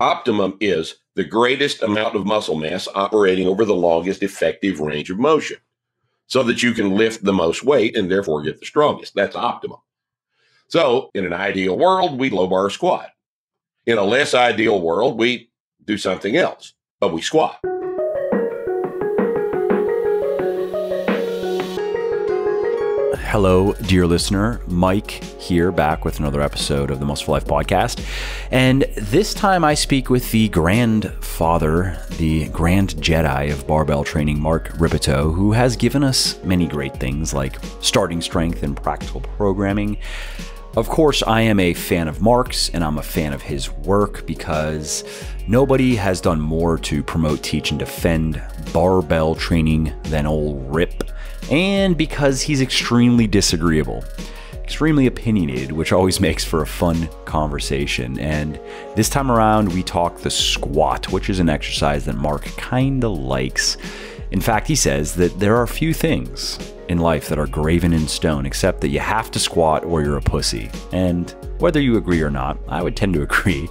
Optimum is the greatest amount of muscle mass operating over the longest effective range of motion so that you can lift the most weight and therefore get the strongest. That's optimum. So, in an ideal world, we low bar squat. In a less ideal world, we do something else, but we squat. Hello, dear listener. Mike here, back with another episode of the Muscle Life podcast. And this time I speak with the grandfather, the grand Jedi of barbell training, Mark Rippetoe, who has given us many great things like starting strength and practical programming. Of course, I am a fan of Mark's and I'm a fan of his work because nobody has done more to promote, teach, and defend barbell training than old Rip and because he's extremely disagreeable, extremely opinionated, which always makes for a fun conversation. And this time around, we talk the squat, which is an exercise that Mark kinda likes. In fact, he says that there are few things in life that are graven in stone except that you have to squat or you're a pussy. And whether you agree or not, I would tend to agree.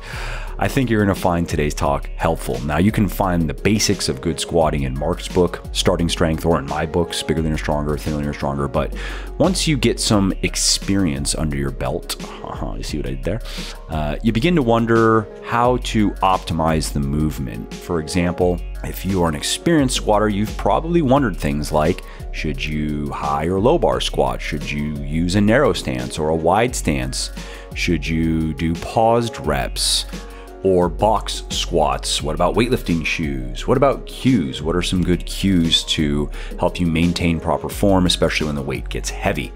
I think you're going to find today's talk helpful. Now, you can find the basics of good squatting in Mark's book, Starting Strength, or in my books, Bigger Leaner Stronger, Thinner Leaner Stronger. But once you get some experience under your belt, uh-huh, you see what I did there? Uh, you begin to wonder how to optimize the movement. For example, if you are an experienced squatter, you've probably wondered things like should you high or low bar squat? Should you use a narrow stance or a wide stance? Should you do paused reps? Or box squats? What about weightlifting shoes? What about cues? What are some good cues to help you maintain proper form, especially when the weight gets heavy?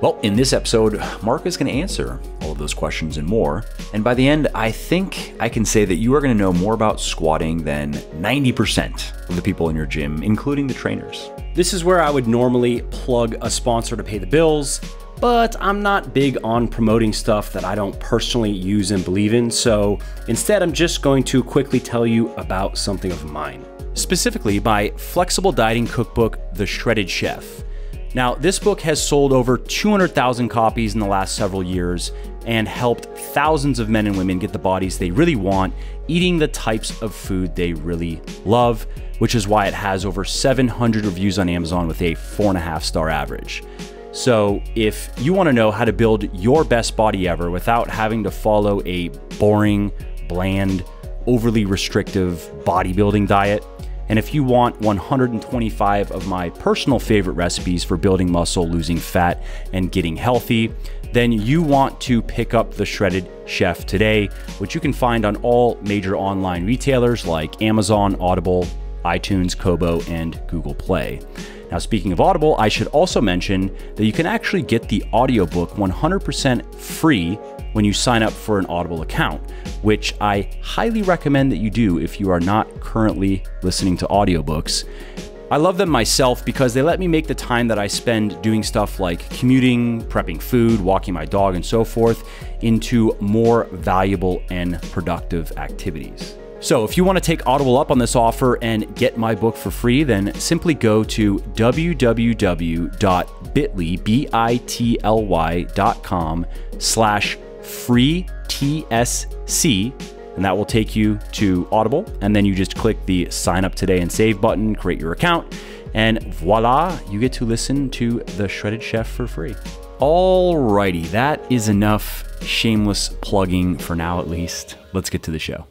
Well, in this episode, Mark is going to answer all of those questions and more. And by the end, I think I can say that you are going to know more about squatting than 90% of the people in your gym, including the trainers. This is where I would normally plug a sponsor to pay the bills but I'm not big on promoting stuff that I don't personally use and believe in, so instead I'm just going to quickly tell you about something of mine. Specifically, my flexible dieting cookbook, The Shredded Chef. Now, this book has sold over 200,000 copies in the last several years and helped thousands of men and women get the bodies they really want, eating the types of food they really love, which is why it has over 700 reviews on Amazon with a 4.5 star average. So, if you want to know how to build your best body ever without having to follow a boring, bland, overly restrictive bodybuilding diet, and if you want 125 of my personal favorite recipes for building muscle, losing fat, and getting healthy, then you want to pick up the Shredded Chef today, which you can find on all major online retailers like Amazon, Audible, iTunes, Kobo, and Google Play. Now, speaking of Audible, I should also mention that you can actually get the audiobook 100% free when you sign up for an Audible account, which I highly recommend that you do if you are not currently listening to audiobooks. I love them myself because they let me make the time that I spend doing stuff like commuting, prepping food, walking my dog, and so forth into more valuable and productive activities. So if you want to take Audible up on this offer and get my book for free, then simply go to www.bitly.com slash free TSC and that will take you to Audible. And then you just click the sign up today and save button, create your account, and voila, you get to listen to The Shredded Chef for free. Alrighty, that is enough shameless plugging for now at least. Let's get to the show.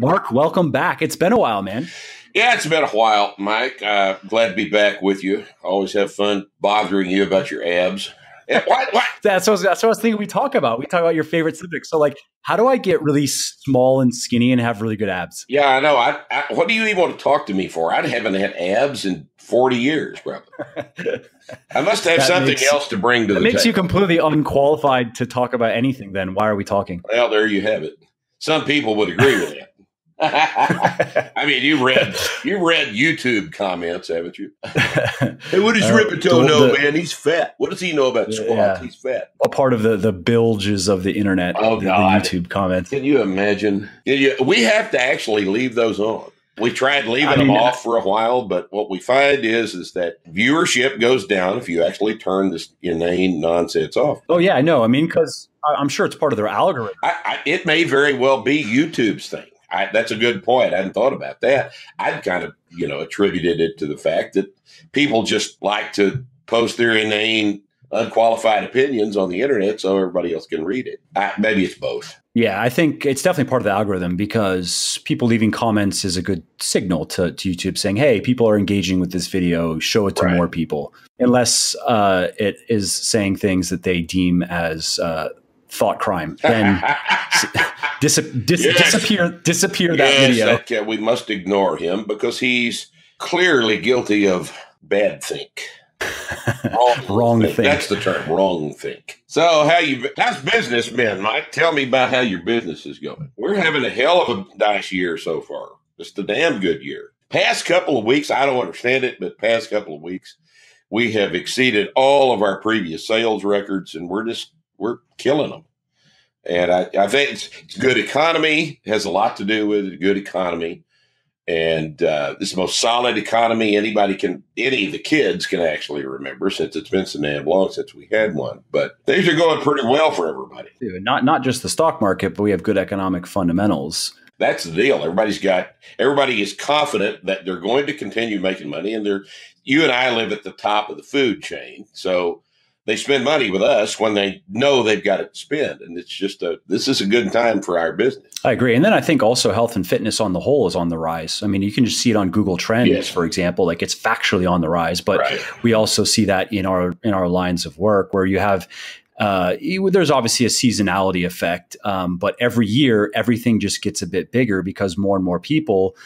Mark, welcome back. It's been a while, man. Yeah, it's been a while, Mike. Uh, glad to be back with you. Always have fun bothering you about your abs. what, what? That's, what, that's what I was thinking we talk about. We talk about your favorite subjects. So, like, how do I get really small and skinny and have really good abs? Yeah, I know. I, I, what do you even want to talk to me for? I haven't had abs in 40 years, probably. I must have something makes, else to bring to the makes table. you completely unqualified to talk about anything, then. Why are we talking? Well, there you have it. Some people would agree with that. I mean, you read you read YouTube comments, haven't you? hey, what does uh, Rippetoe know, the, man? He's fat. What does he know about squats? Yeah, He's fat. A part of the the bilges of the internet. Oh the, God. the YouTube comments. Can you imagine? Can you, we have to actually leave those on We tried leaving I mean, them off for a while, but what we find is is that viewership goes down if you actually turn this inane nonsense off. Oh yeah, I know. I mean, because I'm sure it's part of their algorithm. I, I, it may very well be YouTube's thing. I, that's a good point. I hadn't thought about that. I'd kind of, you know, attributed it to the fact that people just like to post their inane unqualified opinions on the internet so everybody else can read it. I, maybe it's both. Yeah, I think it's definitely part of the algorithm because people leaving comments is a good signal to, to YouTube saying, hey, people are engaging with this video, show it to right. more people. Unless uh, it is saying things that they deem as uh, thought crime, then dis- dis- yes. disappear disappear that yes, video. Okay, we must ignore him because he's clearly guilty of bad think wrong, wrong think. think. That's the term, wrong think. So, how you? that's business been, Mike? Tell me about how your business is going. We're having a hell of a nice year so far. It's a damn good year. Past couple of weeks, I don't understand it, but past couple of weeks, we have exceeded all of our previous sales records, and we're just we're killing them. And I, I think it's, it's good economy has a lot to do with it. Good economy and uh, this is the most solid economy anybody can, any of the kids can actually remember, since it's been so damn long since we had one. But things are going pretty well for everybody. Not not just the stock market, but we have good economic fundamentals. That's the deal. Everybody's got everybody is confident that they're going to continue making money, and they're. You and I live at the top of the food chain, so they spend money with us when they know they've got it to spend. And it's just a, this is a good time for our business. I agree. And then I think also health and fitness on the whole is on the rise. I mean, you can just see it on Google Trends, yes. for example, like it's factually on the rise, but right. we also see that in our, in our lines of work where you have uh, there's obviously a seasonality effect, um, but every year everything just gets a bit bigger because more and more people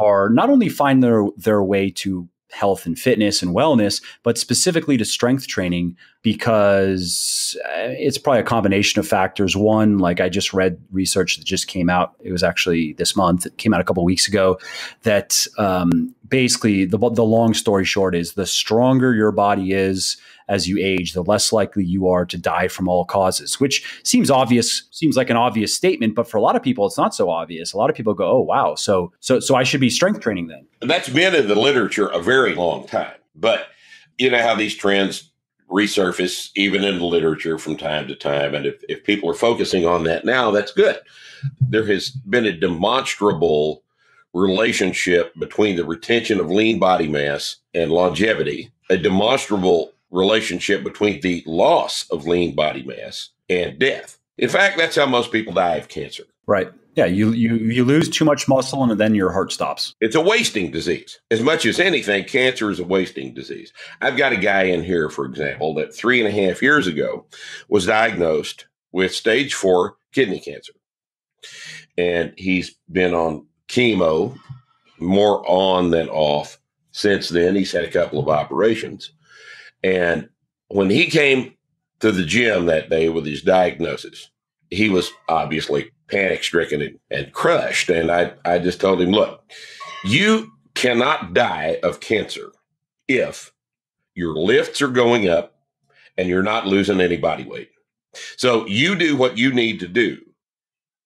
are not only find their their way to health and fitness and wellness, but specifically to strength training because uh, it's probably a combination of factors. One, like I just read research that just came out. It was actually this month. It came out a couple weeks ago. That um, basically the the long story short is the stronger your body is as you age, the less likely you are to die from all causes, which seems obvious, seems like an obvious statement, but for a lot of people, it's not so obvious. A lot of people go, "Oh, wow, so so so I should be strength training then." That's been in the literature a very long time, but you know how these trends resurface even in the literature from time to time, and if, if people are focusing on that now, that's good. There has been a demonstrable relationship between the retention of lean body mass and longevity, a demonstrable relationship between the loss of lean body mass and death. In fact, that's how most people die of cancer. Right. Yeah, you, you you lose too much muscle and then your heart stops. It's a wasting disease. As much as anything, cancer is a wasting disease. I've got a guy in here, for example, that three and a half years ago was diagnosed with stage four kidney cancer. And he's been on chemo more on than off since then. He's had a couple of operations. And when he came to the gym that day with his diagnosis, he was obviously panic stricken and, and crushed. And I, I just told him, look, you cannot die of cancer if your lifts are going up and you're not losing any body weight. So you do what you need to do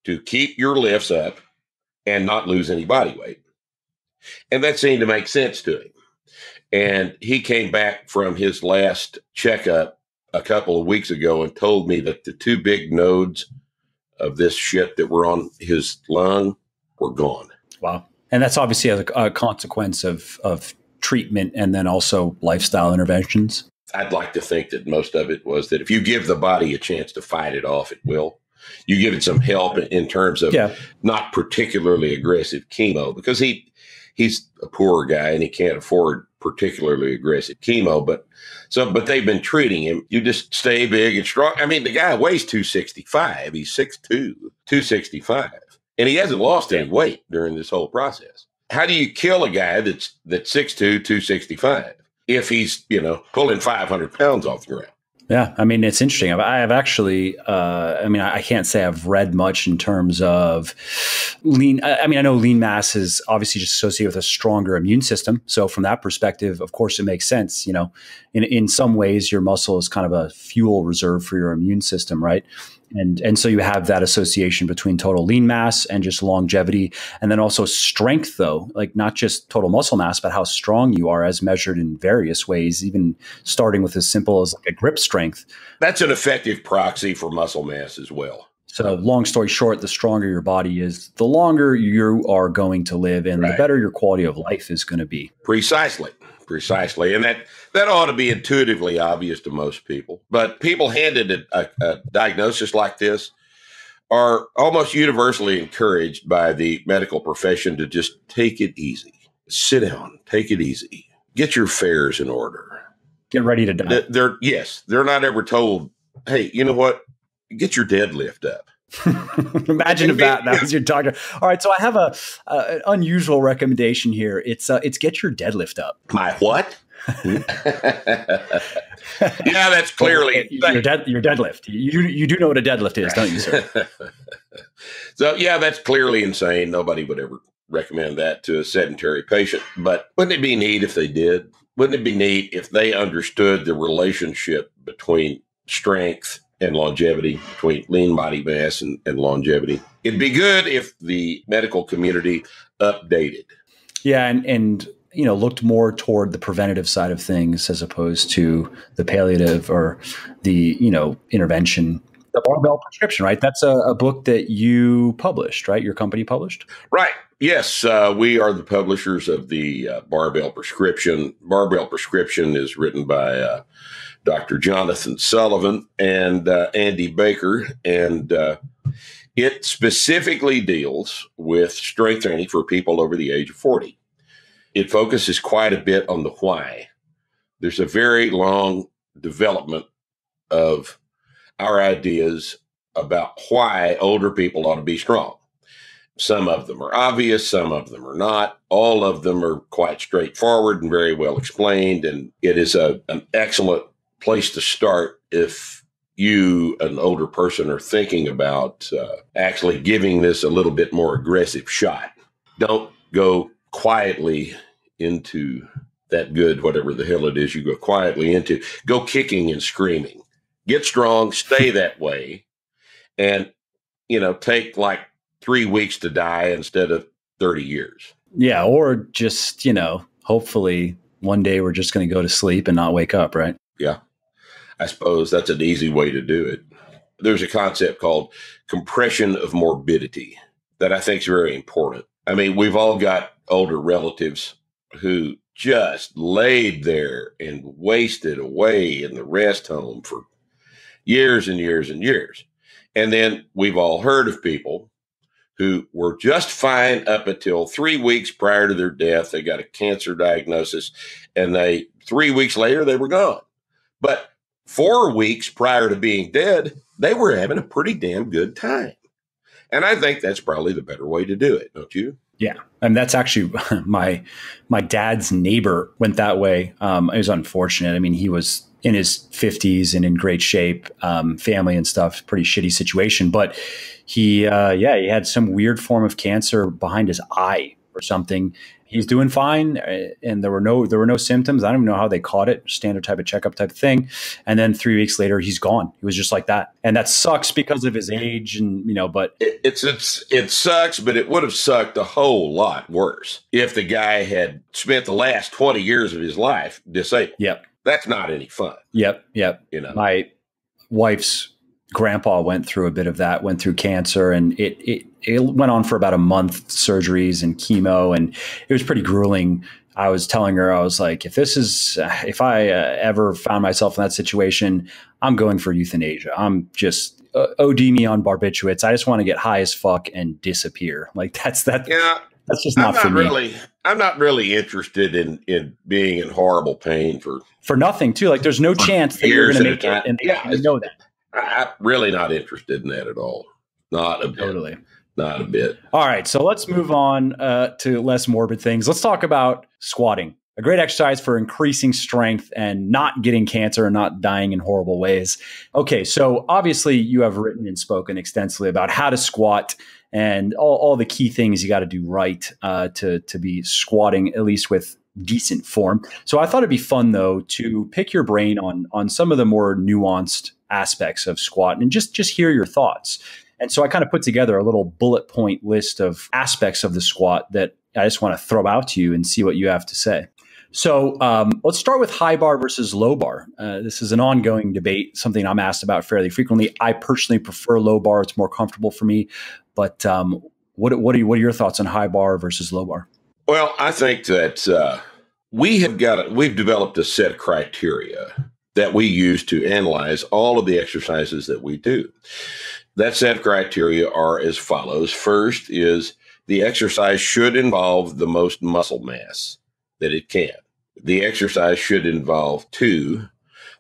to keep your lifts up and not lose any body weight. And that seemed to make sense to him. And he came back from his last checkup a couple of weeks ago and told me that the two big nodes of this shit that were on his lung were gone. Wow. And that's obviously a, a consequence of, of treatment and then also lifestyle interventions. I'd like to think that most of it was that if you give the body a chance to fight it off, it will. You give it some help in terms of yeah. not particularly aggressive chemo because he he's a poor guy and he can't afford particularly aggressive chemo, but so but they've been treating him. You just stay big and strong. I mean, the guy weighs 265. He's 6'2, 265. And he hasn't lost any weight during this whole process. How do you kill a guy that's that's 6'2, 265 if he's, you know, pulling 500 pounds off the ground? Yeah, I mean it's interesting. I have actually, uh, I mean, I can't say I've read much in terms of lean, I mean, I know lean mass is obviously just associated with a stronger immune system. So from that perspective, of course, it makes sense. You know, in, in some ways, your muscle is kind of a fuel reserve for your immune system, right? And and so you have that association between total lean mass and just longevity. And then also strength though like not just total muscle mass but how strong you are as measured in various ways even starting with as simple as like a grip strength. That's an effective proxy for muscle mass as well. So long story short the stronger your body is the longer you are going to live and right. the better your quality of life is going to be. Precisely. Precisely. And that that ought to be intuitively obvious to most people but people handed a, a, diagnosis like this are almost universally encouraged by the medical profession to just take it easy sit down take it easy get your affairs in order get ready to die they're yes they're not ever told hey you know what get your deadlift up Imagine if that that was your doctor. All right, so I have a, an unusual recommendation here. It's uh, it's get your deadlift up. My what? Hmm? yeah, that's clearly your, dead, your deadlift. You you do know what a deadlift is, don't you, sir? so yeah, that's clearly insane. Nobody would ever recommend that to a sedentary patient. But wouldn't it be neat if they did? Wouldn't it be neat if they understood the relationship between strength and longevity, between lean body mass and, and longevity. It'd be good if the medical community updated. Yeah, and and you know looked more toward the preventative side of things as opposed to the palliative or the you know intervention the barbell prescription right that's a, a book that you published right your company published right yes uh, we are the publishers of the uh, barbell prescription barbell prescription is written by uh, Dr. Jonathan Sullivan and uh, Andy Baker. And uh, it specifically deals with strength training for people over the age of 40. It focuses quite a bit on the why. There's a very long development of our ideas about why older people ought to be strong. Some of them are obvious, some of them are not. All of them are quite straightforward and very well explained. And it is a, an excellent place to start if you, an older person, are thinking about uh, actually giving this a little bit more aggressive shot. Don't go quietly into that good, whatever the hell it is you go quietly into. Go kicking and screaming. Get strong, stay that way, and, you know, take like three weeks to die instead of 30 years. Yeah. Or just, you know, hopefully one day we're just going to go to sleep and not wake up, right? Yeah. I suppose that's an easy way to do it. There's a concept called compression of morbidity that I think is very important. I mean, we've all got older relatives who just laid there and wasted away in the rest home for years and years and years. And then we've all heard of people who were just fine up until three weeks prior to their death. They got a cancer diagnosis and they, three weeks later, they were gone. But four weeks prior to being dead, they were having a pretty damn good time. And I think that's probably the better way to do it, don't you? Yeah, and that's actually my my dad's neighbor went that way. Um, it was unfortunate. I mean, he was in his fifties and in great shape, um, family and stuff. Pretty shitty situation, but he, uh, yeah, he had some weird form of cancer behind his eye or something, he's doing fine uh, and there were no there were no symptoms. I don't even know how they caught it standard type of checkup type of thing. And then three weeks later he's gone. He was just like that. And that sucks because of his age and you know but it, it's it's it sucks but it would have sucked a whole lot worse if the guy had spent the last 20 years of his life disabled. Yep. That's not any fun. Yep yep. You know? My wife's grandpa went through a bit of that, went through cancer, and it, it it went on for about a month, surgeries and chemo, and it was pretty grueling. I was telling her, I was like, if this is, if I uh, ever found myself in that situation, I'm going for euthanasia. I'm just uh, OD me on barbiturates. I just want to get high as fuck and disappear. Like that's that. Yeah. That's just not, I'm not for me. really. I'm not really interested in in being in horrible pain for for nothing too. Like there's no chance that you're going to make it, and they yeah, know that. I'm really not interested in that at all. Not a bit. Totally. Not a bit. All right. So let's move on uh, to less morbid things. Let's talk about squatting. A great exercise for increasing strength and not getting cancer and not dying in horrible ways. Okay, so obviously you have written and spoken extensively about how to squat and all, all the key things you got to do right uh, to to be squatting at least with decent form. So I thought it'd be fun though to pick your brain on on some of the more nuanced aspects of squat and just just hear your thoughts. And so I kind of put together a little bullet point list of aspects of the squat that I just want to throw out to you and see what you have to say. So um, let's start with high bar versus low bar. Uh, this is an ongoing debate, something I'm asked about fairly frequently. I personally prefer low bar; it's more comfortable for me. But um, what what are what are your thoughts on high bar versus low bar? Well, I think that uh, we have got a, we've developed a set of criteria that we use to analyze all of the exercises that we do. That set criteria are as follows. First is the exercise should involve the most muscle mass that it can. The exercise should involve two,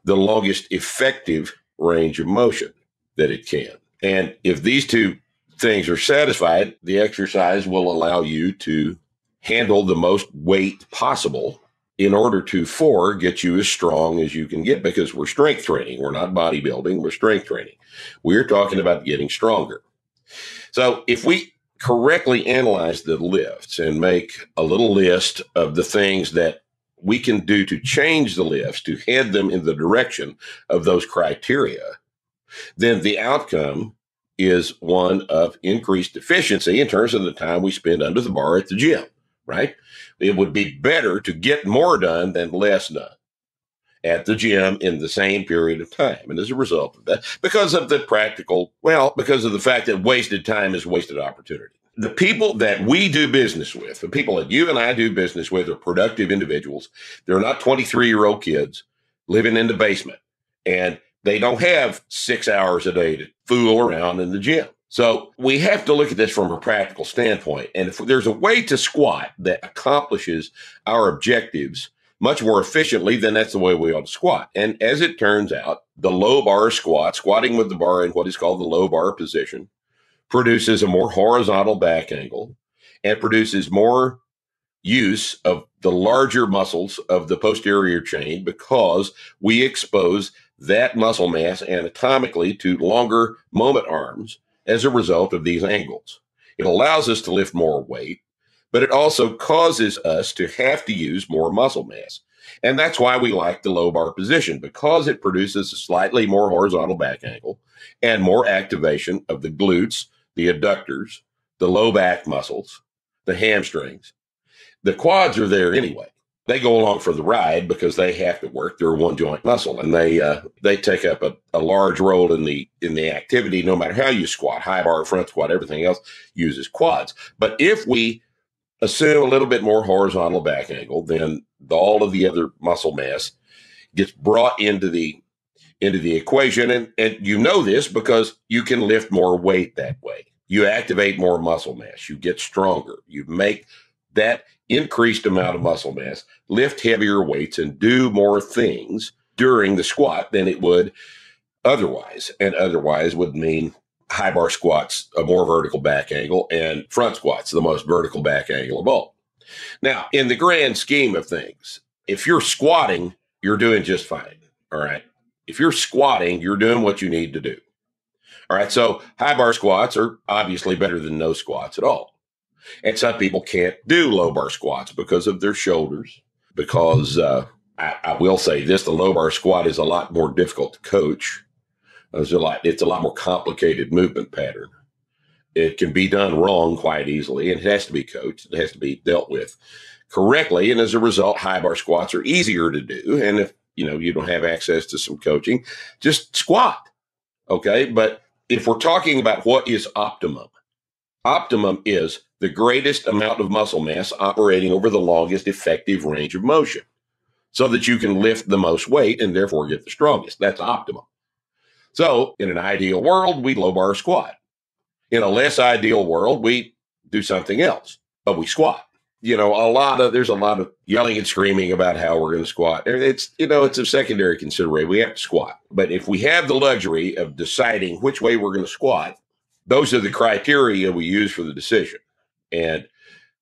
the longest effective range of motion that it can. And if these two things are satisfied, the exercise will allow you to handle the most weight possible in order to four get you as strong as you can get because we're strength training. We're not bodybuilding we're strength training. We're talking about getting stronger. So if we correctly analyze the lifts and make a little list of the things that we can do to change the lifts to head them in the direction of those criteria then the outcome is one of increased efficiency in terms of the time we spend under the bar at the gym right it would be better to get more done than less done at the gym in the same period of time. And as a result of that, because of the practical, well, because of the fact that wasted time is wasted opportunity. The people that we do business with, the people that you and I do business with are productive individuals. They're not 23 year old kids living in the basement and they don't have six hours a day to fool around in the gym. So we have to look at this from a practical standpoint. And if there's a way to squat that accomplishes our objectives much more efficiently, then that's the way we ought to squat. And as it turns out, the low bar squat, squatting with the bar in what is called the low bar position, produces a more horizontal back angle and produces more use of the larger muscles of the posterior chain because we expose that muscle mass anatomically to longer moment arms as a result of these angles. It allows us to lift more weight, but it also causes us to have to use more muscle mass. And that's why we like the low bar position because it produces a slightly more horizontal back angle and more activation of the glutes, the adductors, the low back muscles, the hamstrings. The quads are there anyway they go along for the ride because they have to work their one joint muscle and they uh, they take up a, a large role in the in the activity no matter how you squat high bar front squat everything else uses quads. But if we assume a little bit more horizontal back angle then the, all of the other muscle mass gets brought into the into the equation. And and you know this because you can lift more weight that way. You activate more muscle mass. You get stronger. You make that increased amount of muscle mass, lift heavier weights, and do more things during the squat than it would otherwise. And otherwise would mean high bar squats, a more vertical back angle, and front squats, the most vertical back angle of all. Now, in the grand scheme of things, if you're squatting, you're doing just fine. All right. If you're squatting, you're doing what you need to do. All right. So high bar squats are obviously better than no squats at all. And some people can't do low bar squats because of their shoulders. Because uh, I, I, will say this: the low bar squat is a lot more difficult to coach. It's a lot. It's a lot more complicated movement pattern. It can be done wrong quite easily, and it has to be coached. It has to be dealt with correctly, and as a result, high bar squats are easier to do. And if you know you don't have access to some coaching, just squat. Okay, but if we're talking about what is optimum, optimum is the greatest amount of muscle mass operating over the longest effective range of motion so that you can lift the most weight and therefore get the strongest. That's optimum. So, in an ideal world, we low bar squat. In a less ideal world, we do something else, but we squat. You know, a lot of there's a lot of yelling and screaming about how we're going to squat. It's you know, it's a secondary consideration. We have to squat. But if we have the luxury of deciding which way we're going to squat, those are the criteria we use for the decision. And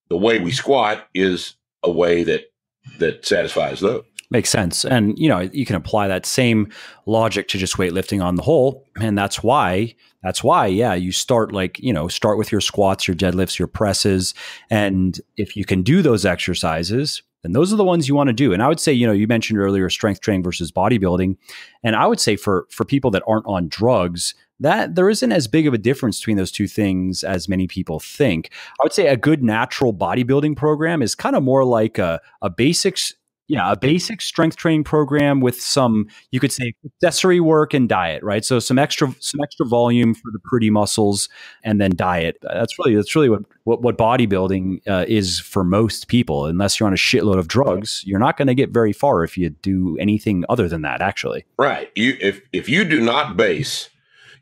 the way we squat is a way that that satisfies those. Makes sense. And, you know, you can apply that same logic to just weightlifting on the whole. And that's why, that's why, yeah, you start like, you know, start with your squats, your deadlifts, your presses. And if you can do those exercises, then those are the ones you want to do. And I would say, you know, you mentioned earlier strength training versus bodybuilding. And I would say for for people that aren't on drugs, that there isn't as big of a difference between those two things as many people think. I would say a good natural bodybuilding program is kind of more like a, a basics yeah, a basic strength training program with some, you could say, accessory work and diet, right? So some extra, some extra volume for the pretty muscles, and then diet. That's really, that's really what what, what bodybuilding uh, is for most people. Unless you're on a shitload of drugs, you're not going to get very far if you do anything other than that. Actually, right? You if if you do not base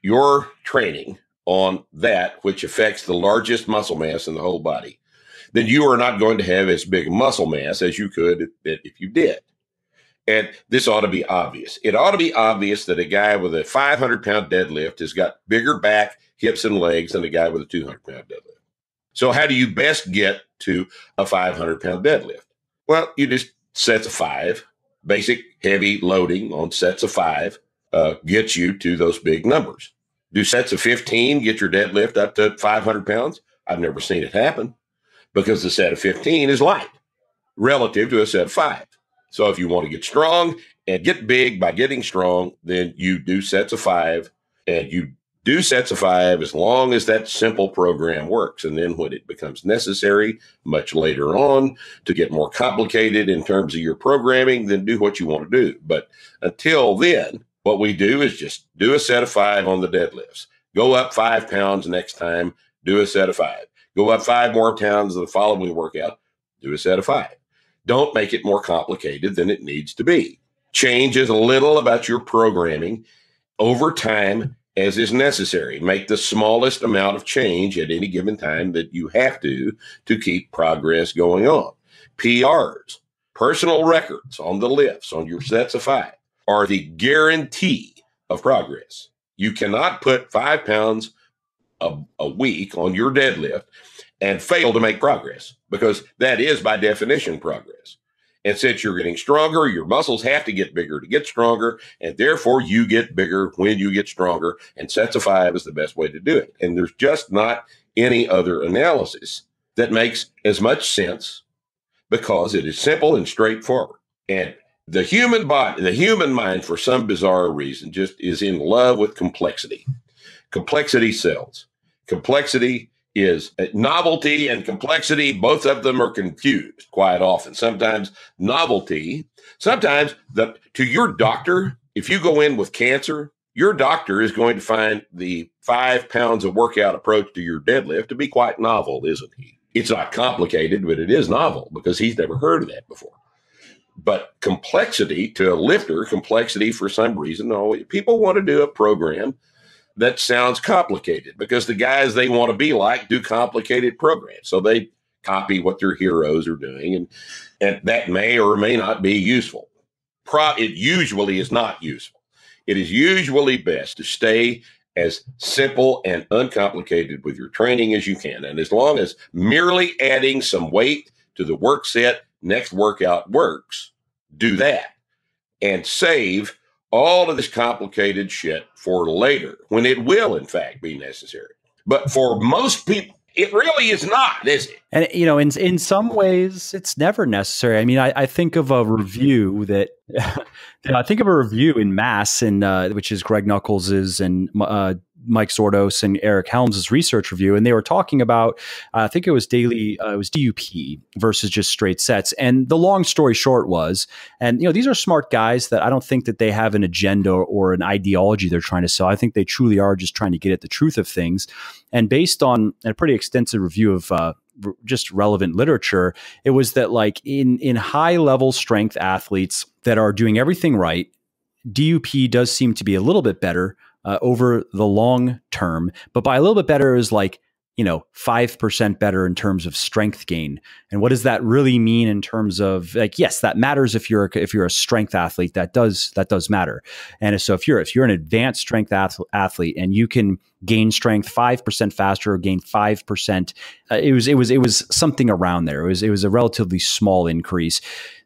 your training on that which affects the largest muscle mass in the whole body, then you are not going to have as big muscle mass as you could if you did. And this ought to be obvious. It ought to be obvious that a guy with a 500 pound deadlift has got bigger back, hips, and legs than a guy with a 200 pound deadlift. So, how do you best get to a 500 pound deadlift? Well, you just sets of five, basic heavy loading on sets of five uh, gets you to those big numbers. Do sets of 15 get your deadlift up to 500 pounds? I've never seen it happen because the set of 15 is light relative to a set of five. So if you want to get strong and get big by getting strong, then you do sets of five and you do sets of five as long as that simple program works. And then when it becomes necessary much later on to get more complicated in terms of your programming, then do what you want to do. But until then, what we do is just do a set of five on the deadlifts. Go up five pounds next time, do a set of five. Go up five more pounds the following workout, do a set of five. Don't make it more complicated than it needs to be. Change a little about your programming over time as is necessary. Make the smallest amount of change at any given time that you have to to keep progress going on. PRs, personal records on the lifts, on your sets of five, are the guarantee of progress. You cannot put five pounds a, a week on your deadlift and fail to make progress because that is by definition progress. And since you're getting stronger, your muscles have to get bigger to get stronger, and therefore you get bigger when you get stronger. And sets of five is the best way to do it. And there's just not any other analysis that makes as much sense because it is simple and straightforward. And the human body, the human mind, for some bizarre reason, just is in love with complexity. Complexity sells. Complexity is novelty and complexity. Both of them are confused quite often. Sometimes novelty, sometimes the to your doctor, if you go in with cancer, your doctor is going to find the five pounds of workout approach to your deadlift to be quite novel, isn't he? It's not complicated, but it is novel because he's never heard of that before. But complexity to a lifter, complexity for some reason, oh, people want to do a program that sounds complicated because the guys they want to be like do complicated programs. So they copy what their heroes are doing, and, and that may or may not be useful. Pro, it usually is not useful. It is usually best to stay as simple and uncomplicated with your training as you can. And as long as merely adding some weight to the work set next workout works, do that and save all of this complicated shit for later when it will, in fact, be necessary. But for most people, it really is not, is it? And you know, in in some ways, it's never necessary. I mean, I, I think of a review that I think of a review in Mass, and uh, which is Greg Nuckols's and uh, Mike Zourdos and Eric Helms' research review, and they were talking about, uh, I think it was daily, uh, it was DUP versus just straight sets. And the long story short was, and you know, these are smart guys that I don't think that they have an agenda or an ideology they're trying to sell. I think they truly are just trying to get at the truth of things. And based on a pretty extensive review of uh, just relevant literature, it was that like in in high level strength athletes that are doing everything right, DUP does seem to be a little bit better uh, over the long term. But by a little bit better is like you know, 5% better in terms of strength gain. And what does that really mean in terms of like, yes, that matters if you're, if you're a strength athlete, that does, that does matter. And so if you're, if you're an advanced strength athlete and you can gain strength 5% faster or gain 5%, uh, it was, it was, it was something around there. It was, it was a relatively small increase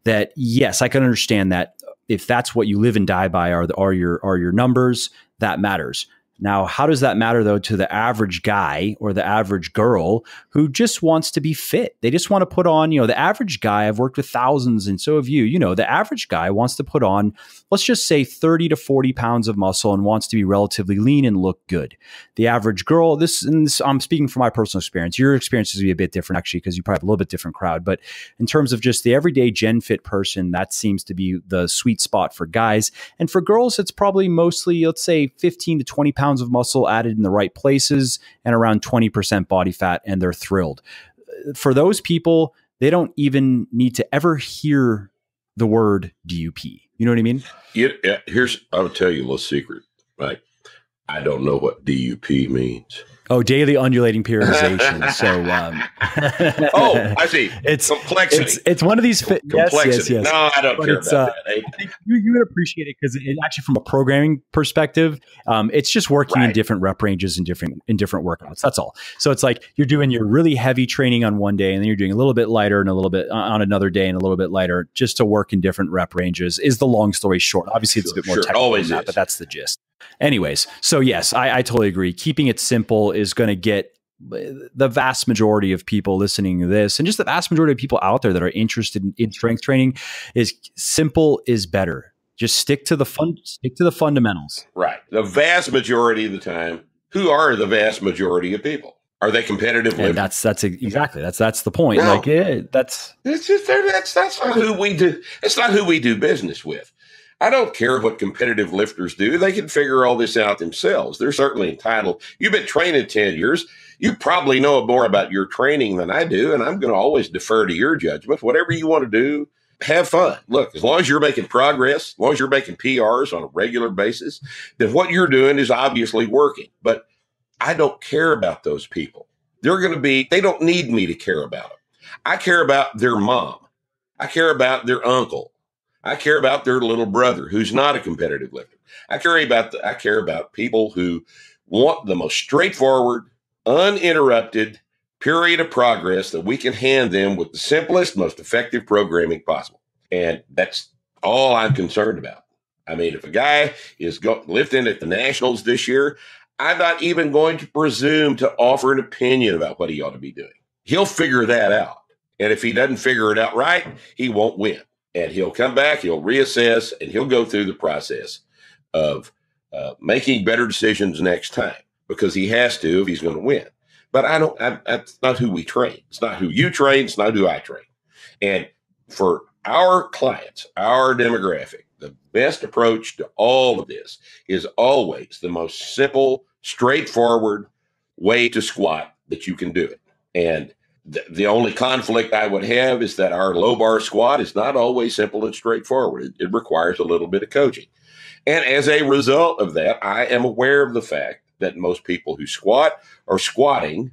that, yes, I can understand that if that's what you live and die by are, the, are your, are your numbers, that matters. Now, how does that matter though to the average guy or the average girl who just wants to be fit? They just want to put on, you know, the average guy, I've worked with thousands and so have you, you know, the average guy wants to put on, let's just say 30 to 40 pounds of muscle and wants to be relatively lean and look good. The average girl, this, this I'm speaking from my personal experience. Your experience is be a bit different actually because you probably have a little bit different crowd. But in terms of just the everyday Gen Fit person, that seems to be the sweet spot for guys. And for girls, it's probably mostly, let's say 15 to 20 pounds pounds of muscle added in the right places and around 20% body fat, and they're thrilled. For those people, they don't even need to ever hear the word DUP. You know what I mean? Yeah, here's, I'll tell you a little secret, right? I don't know what DUP means. Oh, daily undulating periodization. so, um, oh, I see. It's complexity. It's, it's one of these fi- complexity. Yes, yes, yes. No, I don't but care about uh, that. I you, you would appreciate it because it actually, from a programming perspective, um, it's just working right. in different rep ranges and different in different workouts. That's all. So it's like you're doing your really heavy training on one day, and then you're doing a little bit lighter and a little bit on another day and a little bit lighter, just to work in different rep ranges. Is the long story short? Obviously, it's a bit more sure. technical Always than that, but that's the gist. Anyways, so yes, I, I totally agree. Keeping it simple is going to get the vast majority of people listening to this and just the vast majority of people out there that are interested in, in strength training is simple is better. Just stick to the fun stick to the fundamentals. Right. The vast majority of the time who are the vast majority of people? Are they competitive that's that's exactly that's that's the point. No, like yeah, that's it's just that's that's not who we do it's not who we do business with I don't care what competitive lifters do. They can figure all this out themselves. They're certainly entitled. You've been training 10 years. You probably know more about your training than I do, and I'm going to always defer to your judgment. Whatever you want to do, have fun. Look, as long as you're making progress, as long as you're making PRs on a regular basis, then what you're doing is obviously working. But I don't care about those people. They're going to be, they don't need me to care about them. I care about their mom. I care about their uncle. I care about their little brother who's not a competitive lifter. I care about the, I care about people who want the most straightforward, uninterrupted period of progress that we can hand them with the simplest, most effective programming possible. And that's all I'm concerned about. I mean, if a guy is go- lifting at the Nationals this year, I'm not even going to presume to offer an opinion about what he ought to be doing. He'll figure that out. And if he doesn't figure it out right, he won't win and he'll come back, he'll reassess, and he'll go through the process of uh, making better decisions next time because he has to if he's going to win. But I don't. I, that's not who we train. It's not who you train. It's not who I train. And for our clients, our demographic, the best approach to all of this is always the most simple, straightforward way to squat that you can do it. And the, only conflict I would have is that our low bar squat is not always simple and straightforward. It, it requires a little bit of coaching. And as a result of that, I am aware of the fact that most people who squat are squatting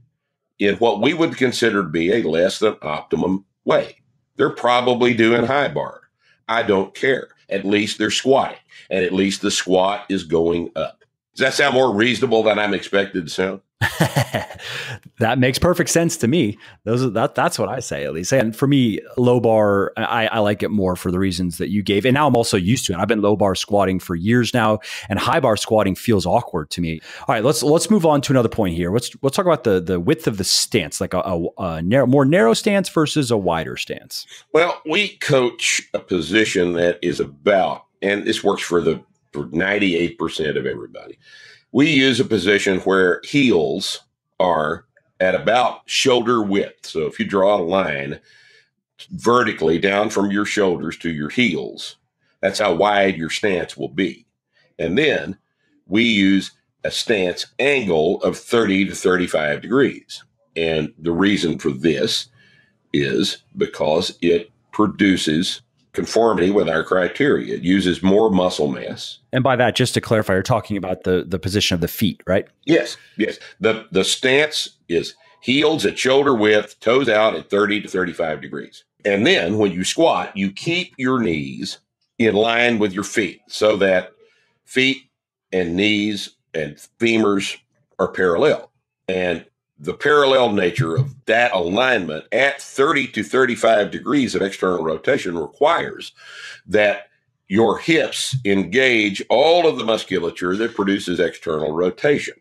in what we would consider to be a less than optimum way. They're probably doing high bar. I don't care. At least they're squatting, and at least the squat is going up. Does that sound more reasonable than I'm expected to sound? that makes perfect sense to me. Those are, that that's what I say at least. And for me, low bar, I, I like it more for the reasons that you gave. And now I'm also used to it. I've been low bar squatting for years now, and high bar squatting feels awkward to me. All right, let's let's move on to another point here. Let's let's talk about the the width of the stance, like a, a, a narrow, more narrow stance versus a wider stance. Well, we coach a position that is about, and this works for the for 98% of everybody we use a position where heels are at about shoulder width. So if you draw a line vertically down from your shoulders to your heels, that's how wide your stance will be. And then we use a stance angle of 30 to 35 degrees. And the reason for this is because it produces conformity with our criteria. It uses more muscle mass. And by that, just to clarify, you're talking about the the position of the feet, right? Yes, yes. The the stance is heels at shoulder width, toes out at 30 to 35 degrees. And then when you squat, you keep your knees in line with your feet so that feet and knees and femurs are parallel. And the parallel nature of that alignment at 30 to 35 degrees of external rotation requires that your hips engage all of the musculature that produces external rotation.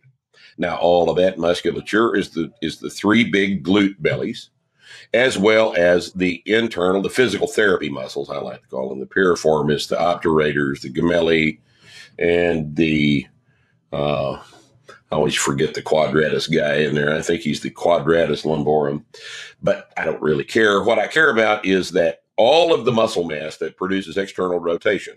Now, all of that musculature is the is the three big glute bellies, as well as the internal, the physical therapy muscles. I like to call them the piriformis, the obturators, the gemelli, and the uh, I always forget the quadratus guy in there. I think he's the quadratus lumborum, but I don't really care. What I care about is that all of the muscle mass that produces external rotation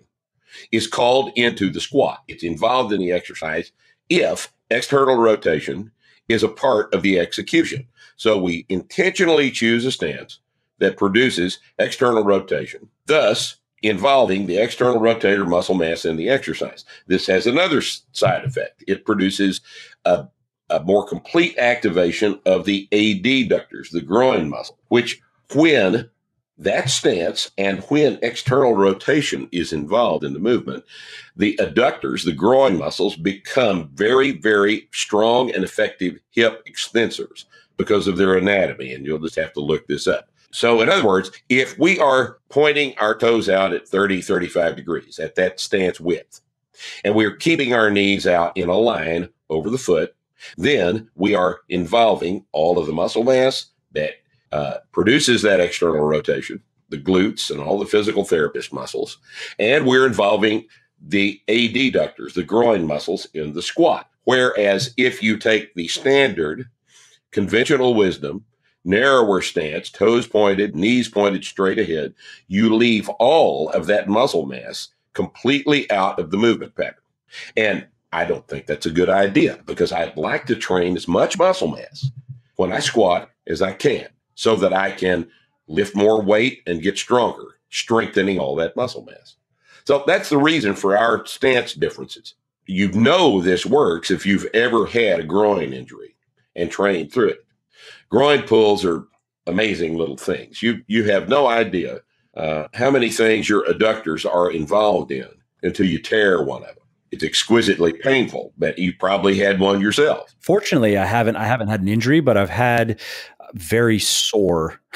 is called into the squat. It's involved in the exercise if external rotation is a part of the execution. So we intentionally choose a stance that produces external rotation, thus involving the external rotator muscle mass in the exercise. This has another side effect. It produces a, a more complete activation of the adductors, the groin muscle, which when that stance and when external rotation is involved in the movement, the adductors, the groin muscles, become very, very strong and effective hip extensors because of their anatomy. And you'll just have to look this up. So, in other words, if we are pointing our toes out at 30, 35 degrees at that stance width, and we're keeping our knees out in a line over the foot, then we are involving all of the muscle mass that uh, produces that external rotation, the glutes and all the physical therapist muscles, and we're involving the adductors, the groin muscles in the squat. Whereas if you take the standard conventional wisdom, narrower stance, toes pointed, knees pointed straight ahead, you leave all of that muscle mass completely out of the movement pattern. And I don't think that's a good idea because I'd like to train as much muscle mass when I squat as I can so that I can lift more weight and get stronger, strengthening all that muscle mass. So that's the reason for our stance differences. You know this works if you've ever had a groin injury and trained through it. Groin pulls are amazing little things. You you have no idea uh, how many things your adductors are involved in until you tear one of them. It's exquisitely painful, but you probably had one yourself. Fortunately, I haven't. I haven't had an injury, but I've had very sore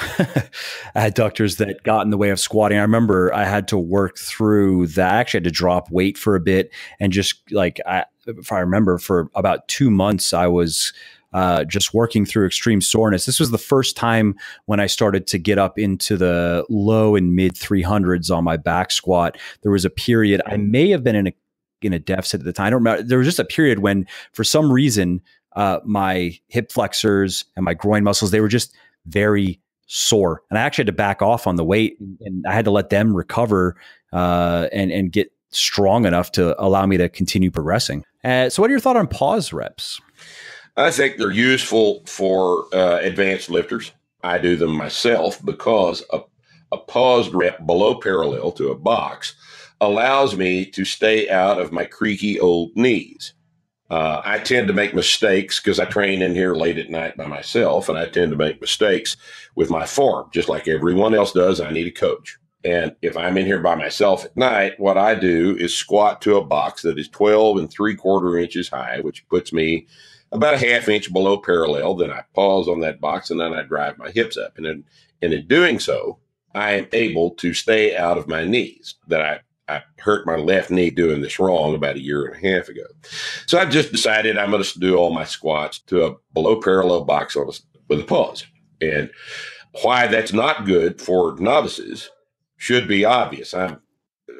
adductors that got in the way of squatting. I remember I had to work through that. I actually had to drop weight for a bit and just like I, if I remember, for about two months, I was uh, just working through extreme soreness. This was the first time when I started to get up into the low and mid 300s on my back squat. There was a period I may have been in a in a deficit at the time. I don't remember. There was just a period when, for some reason, uh, my hip flexors and my groin muscles, they were just very sore. And I actually had to back off on the weight and I had to let them recover uh, and, and get strong enough to allow me to continue progressing. Uh, so, what are your thoughts on pause reps? I think they're useful for uh, advanced lifters. I do them myself because a, a paused rep below parallel to a box allows me to stay out of my creaky old knees. Uh, I tend to make mistakes because I train in here late at night by myself, and I tend to make mistakes with my form, just like everyone else does. I need a coach. And if I'm in here by myself at night, what I do is squat to a box that is 12 and three quarter inches high, which puts me about a half inch below parallel. Then I pause on that box and then I drive my hips up. And in, and in doing so, I am able to stay out of my knees that I I hurt my left knee doing this wrong about a year and a half ago. So I just decided I'm going to do all my squats to a below parallel box on a, with a pause. And why that's not good for novices should be obvious. I'm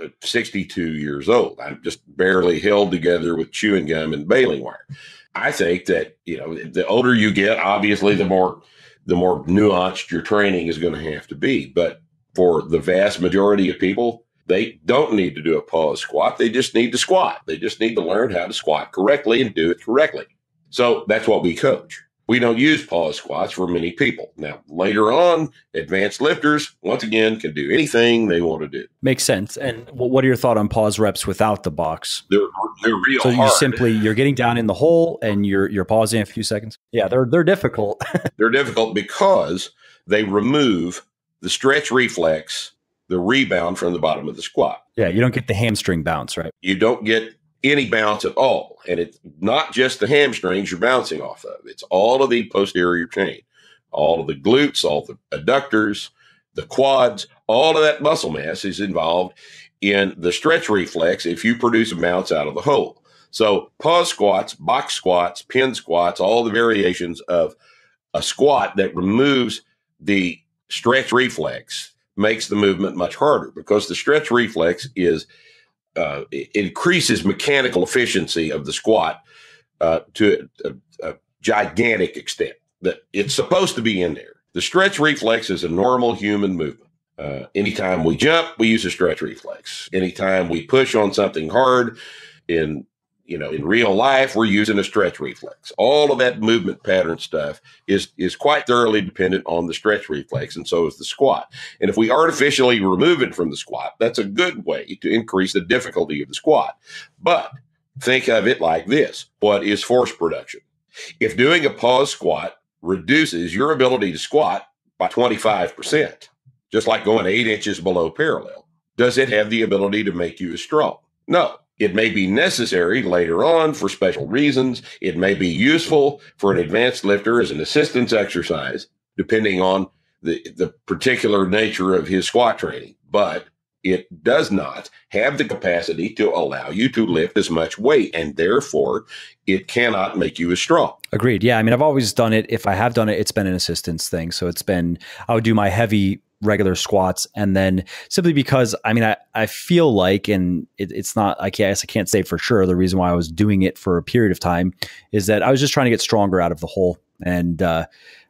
uh, 62 years old. I'm just barely held together with chewing gum and baling wire. I think that, you know, the older you get, obviously the more the more nuanced your training is going to have to be. But for the vast majority of people, they don't need to do a pause squat. They just need to squat. They just need to learn how to squat correctly and do it correctly. So that's what we coach. We don't use pause squats for many people. Now, later on, advanced lifters, once again, can do anything they want to do. Makes sense. And what are your thoughts on pause reps without the box? They're, they're real So you hard. simply you're getting down in the hole and you're you're pausing a few seconds. Yeah, they're they're difficult. they're difficult because they remove the stretch reflex, the rebound from the bottom of the squat. yeah, you don't get the hamstring bounce, right? You don't get any bounce at all. And it's not just the hamstrings you're bouncing off of, it's all of the posterior chain, all of the glutes, all the adductors, the quads, all of that muscle mass is involved in the stretch reflex if you produce a bounce out of the hole. So, pause squats, box squats, pin squats, all the variations of a squat that removes the stretch reflex makes the movement much harder because the stretch reflex is uh, increases mechanical efficiency of the squat uh, to a, a gigantic extent that it's supposed to be in there. The stretch reflex is a normal human movement. Uh, anytime we jump, we use a stretch reflex. Anytime we push on something hard in you know in real life, we're using a stretch reflex. All of that movement pattern stuff is is quite thoroughly dependent on the stretch reflex, and so is the squat. And if we artificially remove it from the squat, that's a good way to increase the difficulty of the squat. But think of it like this what is force production? If doing a pause squat reduces your ability to squat by 25%, just like going eight inches below parallel, does it have the ability to make you as strong? No. It may be necessary later on for special reasons. It may be useful for an advanced lifter as an assistance exercise, depending on the, the particular nature of his squat training. But it does not have the capacity to allow you to lift as much weight, and therefore it cannot make you as strong. Agreed. Yeah, I mean, I've always done it. If I have done it, it's been an assistance thing. So it's been I would do my heavy regular squats, and then simply because I mean, I I feel like, and it, it's not. I guess I can't say for sure. The reason why I was doing it for a period of time is that I was just trying to get stronger out of the hole, and uh,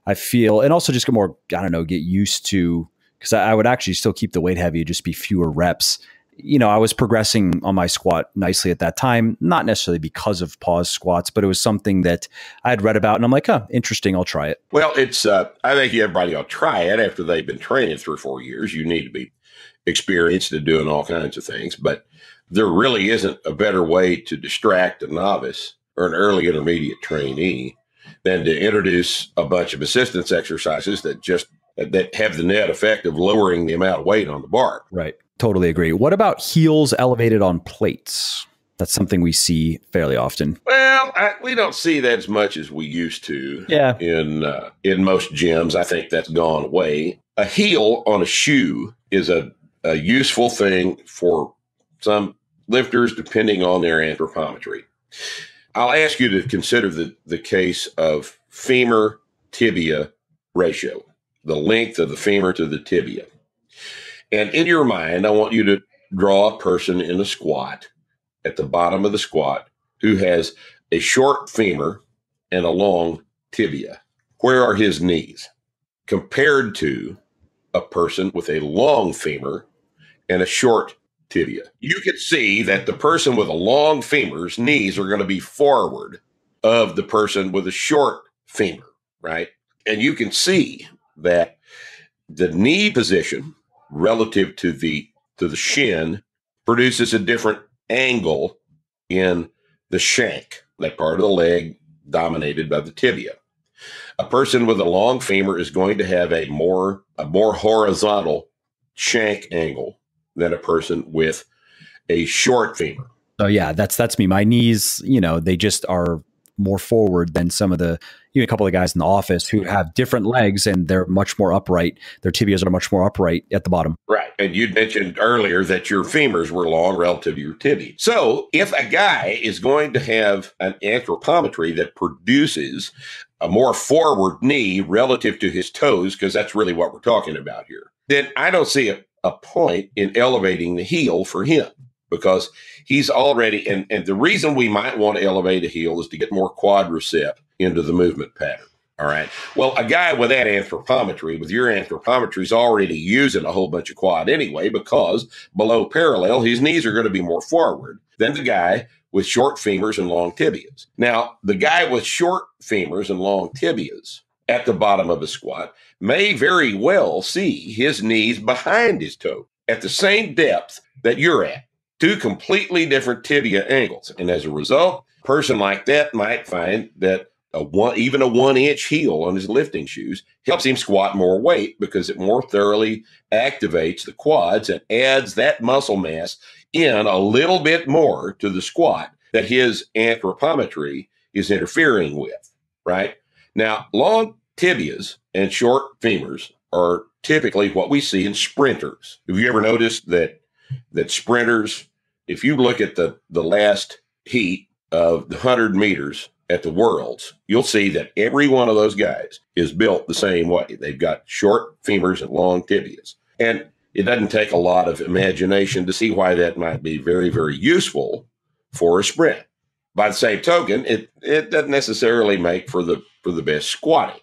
I feel, and also just get more. I don't know, get used to because I, I would actually still keep the weight heavy, just be fewer reps you know, I was progressing on my squat nicely at that time, not necessarily because of pause squats, but it was something that I had read about and I'm like, oh, interesting, I'll try it. Well, it's, uh, I think everybody ought to try it after they've been training three or four years. You need to be experienced in doing all kinds of things, but there really isn't a better way to distract a novice or an early intermediate trainee than to introduce a bunch of assistance exercises that just that have the net effect of lowering the amount of weight on the bar. Right. Totally agree. What about heels elevated on plates? That's something we see fairly often. Well, I, we don't see that as much as we used to. Yeah. In uh, in most gyms, I think that's gone away. A heel on a shoe is a, a useful thing for some lifters, depending on their anthropometry. I'll ask you to consider the, the case of femur tibia ratio, the length of the femur to the tibia. And in your mind, I want you to draw a person in a squat at the bottom of the squat who has a short femur and a long tibia. Where are his knees compared to a person with a long femur and a short tibia? You can see that the person with a long femur's knees are going to be forward of the person with a short femur, right? And you can see that the knee position relative to the to the shin produces a different angle in the shank, that part of the leg dominated by the tibia. A person with a long femur is going to have a more a more horizontal shank angle than a person with a short femur. So yeah, that's that's me. My knees, you know, they just are more forward than some of the you know, a couple of guys in the office who have different legs and they're much more upright. Their tibias are much more upright at the bottom. Right. And you'd mentioned earlier that your femurs were long relative to your tibia. So if a guy is going to have an anthropometry that produces a more forward knee relative to his toes, because that's really what we're talking about here, then I don't see a, a point in elevating the heel for him because he's already and, and the reason we might want to elevate a heel is to get more quadricep into the movement pattern. All right. Well, a guy with that anthropometry, with your anthropometry, is already using a whole bunch of quad anyway, because below parallel, his knees are going to be more forward than the guy with short femurs and long tibias. Now, the guy with short femurs and long tibias at the bottom of a squat may very well see his knees behind his toe at the same depth that you're at, two completely different tibia angles. And as a result, a person like that might find that a one, even a one inch heel on his lifting shoes helps him squat more weight because it more thoroughly activates the quads and adds that muscle mass in a little bit more to the squat that his anthropometry is interfering with, right? Now, long tibias and short femurs are typically what we see in sprinters. Have you ever noticed that that sprinters, if you look at the the last heat of the 100 meters at the Worlds, you'll see that every one of those guys is built the same way. They've got short femurs and long tibias. And it doesn't take a lot of imagination to see why that might be very, very useful for a sprint. By the same token, it, it doesn't necessarily make for the for the best squatting.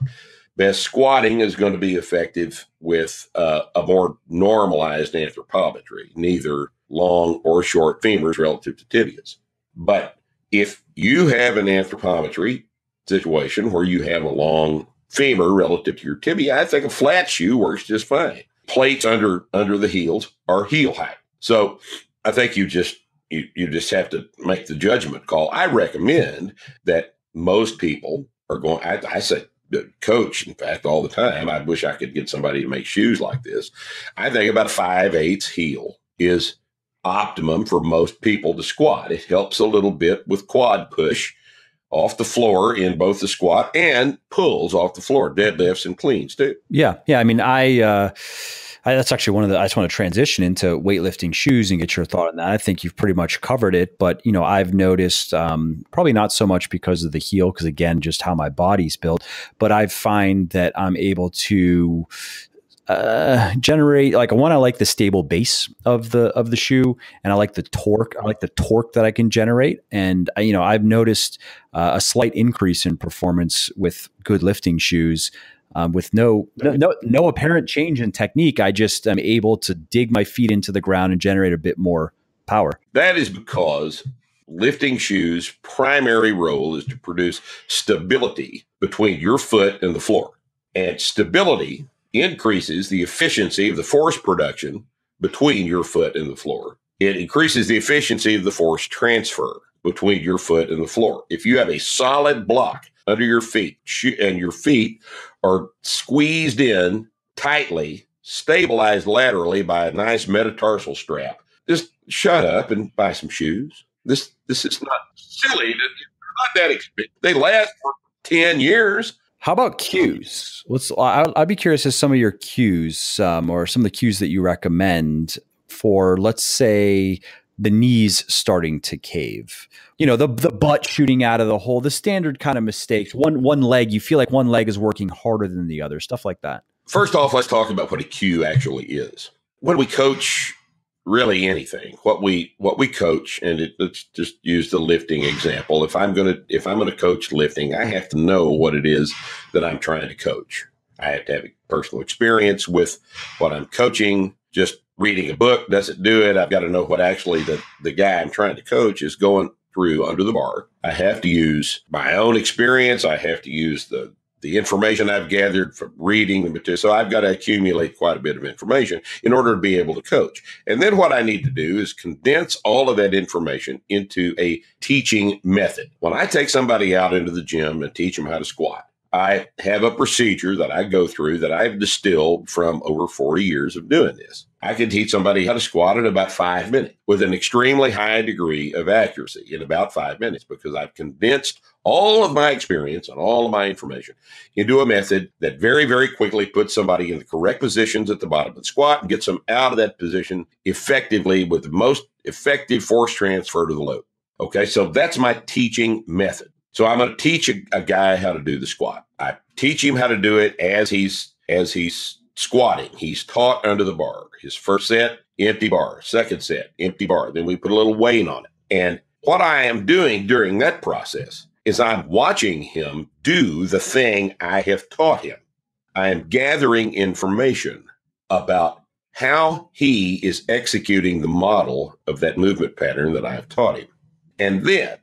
Best squatting is going to be effective with uh, a more normalized anthropometry, neither long or short femurs relative to tibias. But if you have an anthropometry situation where you have a long femur relative to your tibia, I think a flat shoe works just fine. Plates under under the heels are heel height. So I think you just you, you just have to make the judgment call. I recommend that most people are going. I, I say coach, in fact, all the time. I wish I could get somebody to make shoes like this. I think about a five eighths heel is optimum for most people to squat. It helps a little bit with quad push off the floor in both the squat and pulls off the floor, deadlifts and cleans too. Yeah. Yeah. I mean, I, uh, I, that's actually one of the. I just want to transition into weightlifting shoes and get your thought on that. I think you've pretty much covered it, but you know, I've noticed um, probably not so much because of the heel, because again, just how my body's built. But I find that I'm able to uh, generate like one. I like the stable base of the of the shoe, and I like the torque. I like the torque that I can generate, and I, you know, I've noticed uh, a slight increase in performance with good lifting shoes um, with no, no no apparent change in technique. I just am able to dig my feet into the ground and generate a bit more power. That is because lifting shoes' primary role is to produce stability between your foot and the floor, and stability increases the efficiency of the force production between your foot and the floor. It increases the efficiency of the force transfer between your foot and the floor. If you have a solid block under your feet and your feet are squeezed in tightly, stabilized laterally by a nice metatarsal strap. Just shut up and buy some shoes. This this is not silly. Not that expensive. They last for ten years. How about cues? Let's. I'd, I'd be curious as some of your cues, um, or some of the cues that you recommend for, let's say, the knees starting to cave. You know, the the butt shooting out of the hole, the standard kind of mistakes. One one leg, you feel like one leg is working harder than the other, stuff like that. First off, let's talk about what a cue actually is. When we coach really anything, what we what we coach, and it, let's just use the lifting example. If I'm gonna if I'm gonna coach lifting, I have to know what it is that I'm trying to coach. I have to have personal experience with what I'm coaching. Just reading a book doesn't do it. I've got to know what actually the, the guy I'm trying to coach is going through under the bar. I have to use my own experience. I have to use the the information I've gathered from reading the material. So I've got to accumulate quite a bit of information in order to be able to coach. And then what I need to do is condense all of that information into a teaching method. When I take somebody out into the gym and teach them how to squat, I have a procedure that I go through that I've distilled from over 40 years of doing this. I can teach somebody how to squat in about five minutes with an extremely high degree of accuracy in about five minutes because I've condensed all of my experience and all of my information into a method that very, very quickly puts somebody in the correct positions at the bottom of the squat and gets them out of that position effectively with the most effective force transfer to the load. Okay, so that's my teaching method. So I'm going to teach a, a, guy how to do the squat. I teach him how to do it as he's as he's squatting. He's taught under the bar. His first set, empty bar. Second set, empty bar. Then we put a little weight on it. And what I am doing during that process is I'm watching him do the thing I have taught him. I am gathering information about how he is executing the model of that movement pattern that I have taught him. And then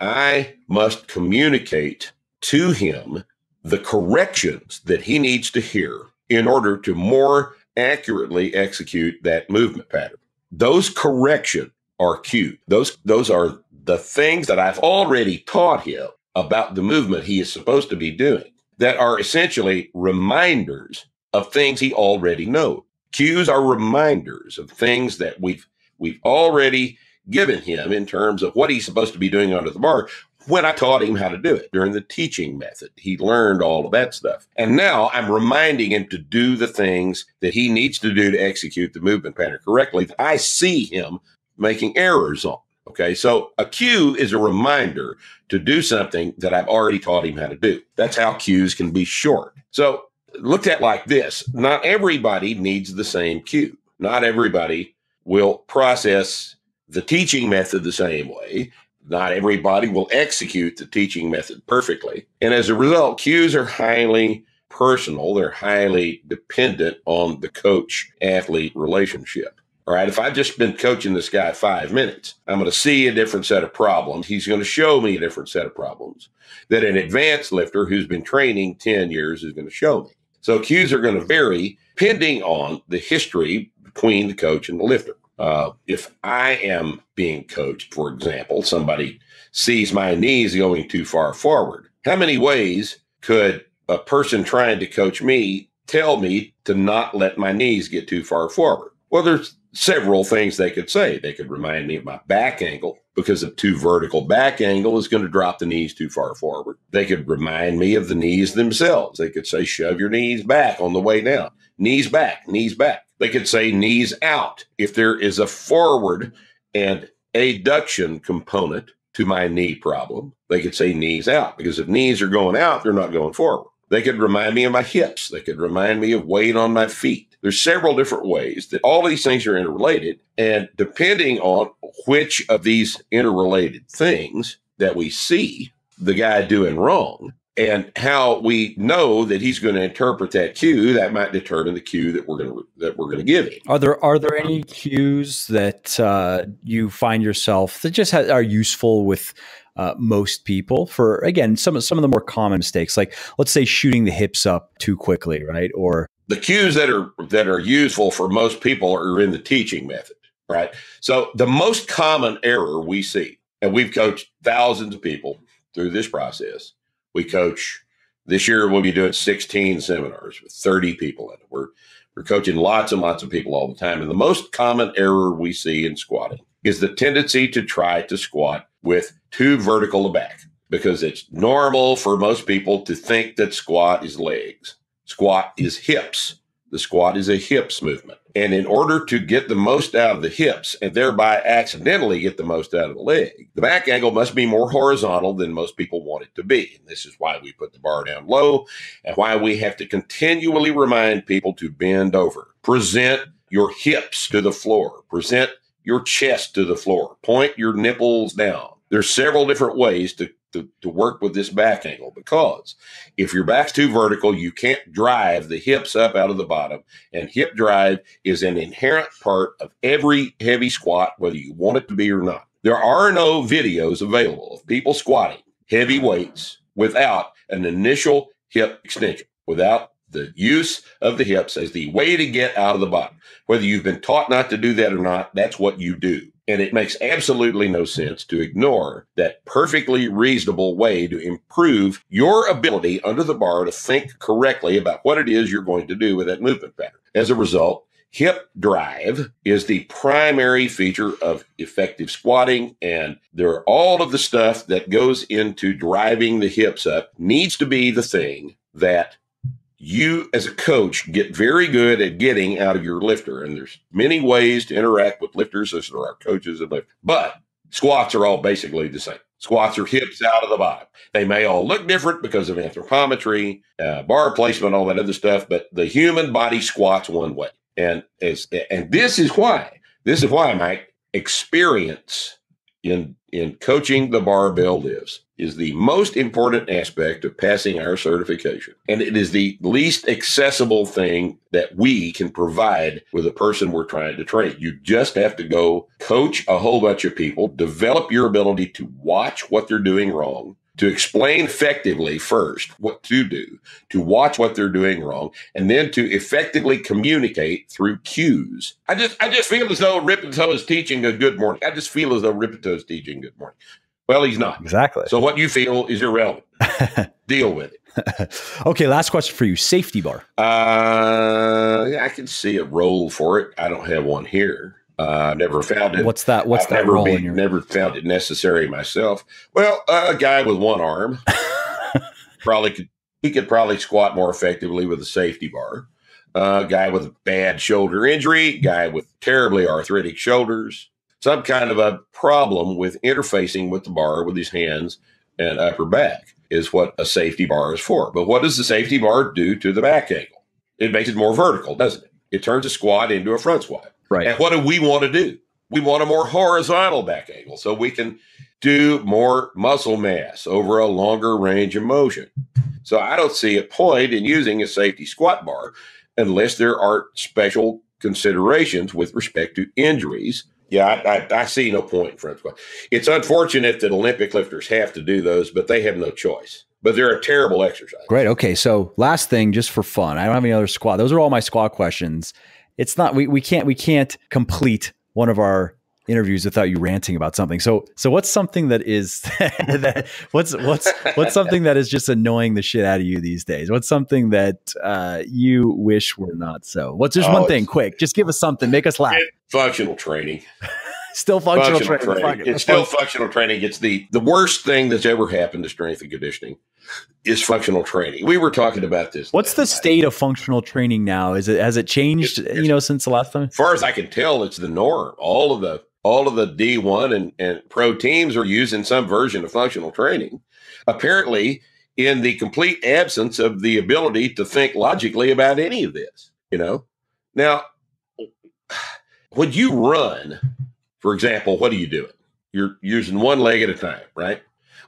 I must communicate to him the corrections that he needs to hear in order to more accurately execute that movement pattern. Those corrections are cued. Those those are the things that I've already taught him about the movement he is supposed to be doing that are essentially reminders of things he already knows. Cues are reminders of things that we've we've already given him in terms of what he's supposed to be doing under the bar when I taught him how to do it during the teaching method. He learned all of that stuff. And now I'm reminding him to do the things that he needs to do to execute the movement pattern correctly. I see him making errors on. Okay. So a cue is a reminder to do something that I've already taught him how to do. That's how cues can be short. So looked at like this, not everybody needs the same cue. Not everybody will process the teaching method the same way. Not everybody will execute the teaching method perfectly. And as a result, cues are highly personal. They're highly dependent on the coach athlete relationship. All right. If I've just been coaching this guy five minutes, I'm going to see a different set of problems. He's going to show me a different set of problems that an advanced lifter who's been training 10 years is going to show me. So cues are going to vary depending on the history between the coach and the lifter. Uh, if I am being coached, for example, somebody sees my knees going too far forward, how many ways could a person trying to coach me tell me to not let my knees get too far forward? Well, there's several things they could say. They could remind me of my back angle because a too vertical back angle is going to drop the knees too far forward. They could remind me of the knees themselves. They could say, shove your knees back on the way down. Knees back, knees back. They could say knees out. If there is a forward and adduction component to my knee problem, they could say knees out because if knees are going out, they're not going forward. They could remind me of my hips. They could remind me of weight on my feet. There's several different ways that all these things are interrelated. And depending on which of these interrelated things that we see the guy doing wrong and how we know that he's going to interpret that cue, that might determine the cue that we're going to that we're going to give him. Are there are there any cues that uh, you find yourself that just ha- are useful with uh, most people? For again some of some of the more common mistakes like let's say shooting the hips up too quickly right? Or the cues that are that are useful for most people are in the teaching method right? So the most common error we see and we've coached thousands of people through this process we coach this year we'll be doing 16 seminars with 30 people in it we're we're coaching lots and lots of people all the time and the most common error we see in squatting is the tendency to try to squat with too vertical a back because it's normal for most people to think that squat is legs. Squat is hips. The squat is a hips movement. And in order to get the most out of the hips and thereby accidentally get the most out of the leg, the back angle must be more horizontal than most people want it to be. And this is why we put the bar down low and why we have to continually remind people to bend over. Present your hips to the floor. Present your chest to the floor. Point your nipples down. There's several different ways to, to, to, work with this back angle because if your back's too vertical, you can't drive the hips up out of the bottom. And hip drive is an inherent part of every heavy squat, whether you want it to be or not. There are no videos available of people squatting heavy weights without an initial hip extension, without the use of the hips as the way to get out of the bottom. Whether you've been taught not to do that or not, that's what you do. And it makes absolutely no sense to ignore that perfectly reasonable way to improve your ability under the bar to think correctly about what it is you're going to do with that movement pattern. As a result, hip drive is the primary feature of effective squatting. And there all of the stuff that goes into driving the hips up needs to be the thing that you as a coach get very good at getting out of your lifter. And there's many ways to interact with lifters as there are coaches and lifters. But squats are all basically the same. Squats are hips out of the bottom. They may all look different because of anthropometry, uh, bar placement, all that other stuff, but the human body squats one way. And as, and this is why, this is why, Mike, experience in in coaching the barbell lives. Is the most important aspect of passing our certification. And it is the least accessible thing that we can provide with a person we're trying to train. You just have to go coach a whole bunch of people, develop your ability to watch what they're doing wrong, to explain effectively first what to do, to watch what they're doing wrong, and then to effectively communicate through cues. I just I just feel as though Rippetoe is teaching a good morning. I just feel as though Rippetoe is teaching good morning. Well, he's not. Exactly. So what you feel is irrelevant. Deal with it. okay, last question for you. Safety bar. Uh, yeah, I can see a role for it. I don't have one here. Uh, never found it. What's that? What's I've that never role be- your? Never found it necessary myself. Well, uh, a guy with one arm probably could. He could probably squat more effectively with a safety bar. Uh, a guy with a bad shoulder injury, guy with terribly arthritic shoulders, some kind of a problem with interfacing with the bar with his hands and upper back is what a safety bar is for. But what does the safety bar do to the back angle? It makes it more vertical, doesn't it? It turns a squat into a front squat. Right. And what do we want to do? We want a more horizontal back angle so we can do more muscle mass over a longer range of motion. So I don't see a point in using a safety squat bar unless there are special considerations with respect to injuries. Yeah, I, I, I see no point in front squat. It's unfortunate that Olympic lifters have to do those, but they have no choice. But they're a terrible exercise. Great. Okay. So last thing, just for fun, I don't have any other squat. Those are all my squat questions. It's not we we can't we can't complete one of our interviews without you ranting about something. So so what's something that is that what's what's what's something that is just annoying the shit out of you these days? What's something that uh, you wish were not so? What's just Oh, one thing? Quick, just give us something. Make us laugh. Functional training. Still functional, functional training. training. It's still functional training. It's the the worst thing that's ever happened to strength and conditioning is functional training. We were talking about this. What's the night. state of functional training now? Is it has it changed? It's- you know, since the last time. As far as I can tell, it's the norm. All of the all of the D one and, and pro teams are using some version of functional training. Apparently, in the complete absence of the ability to think logically about any of this. You know, now when you run, for example, what are you doing? You're using one leg at a time, right?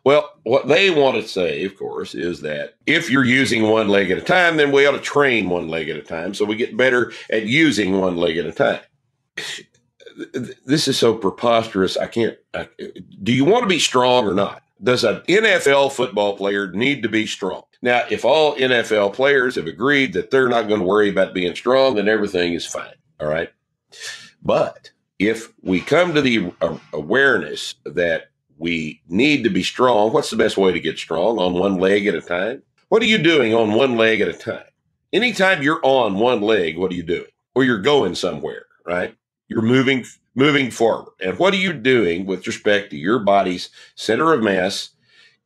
Well, what they want to say, of course, is that if you're using one leg at a time, then we ought to train one leg at a time so we get better at using one leg at a time. This is so preposterous. I can't. I, do you want to be strong or not? Does an NFL football player need to be strong? Now, if all NFL players have agreed that they're not going to worry about being strong, then everything is fine. All right. But if we come to the awareness that we need to be strong, what's the best way to get strong? On one leg at a time? What are you doing on one leg at a time? Anytime you're on one leg, what are you doing? Or you're going somewhere, right? You're moving moving forward. And what are you doing with respect to your body's center of mass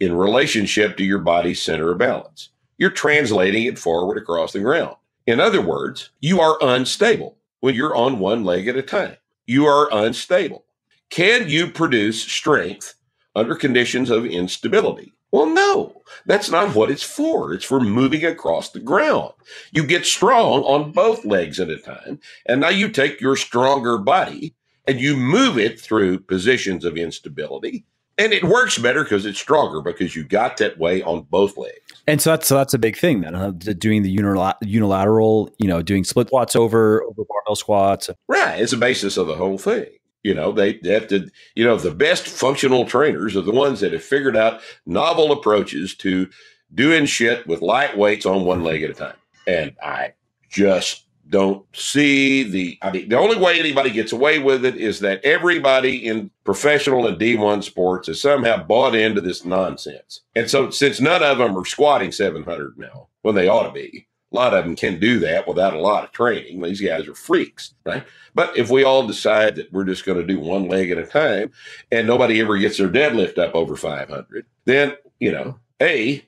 in relationship to your body's center of balance? You're translating it forward across the ground. In other words, you are unstable when you're on one leg at a time. You are unstable. Can you produce strength under conditions of instability? Well, no, that's not what it's for. It's for moving across the ground. You get strong on both legs at a time. And now you take your stronger body and you move it through positions of instability. And it works better because it's stronger because you got that way on both legs. And so that's so that's a big thing then. Uh, doing the unila- unilateral, you know, doing split squats over over barbell squats. Right. It's the basis of the whole thing. You know, they, they have to, you know, the best functional trainers are the ones that have figured out novel approaches to doing shit with light weights on one leg at a time. And I just don't see the, I mean, the only way anybody gets away with it is that everybody in professional and D1 sports has somehow bought into this nonsense. And so since none of them are squatting 700 now, when they ought to be, a lot of them can do that without a lot of training. These guys are freaks, right? But if we all decide that we're just going to do one leg at a time and nobody ever gets their deadlift up over 500, then, you know, A,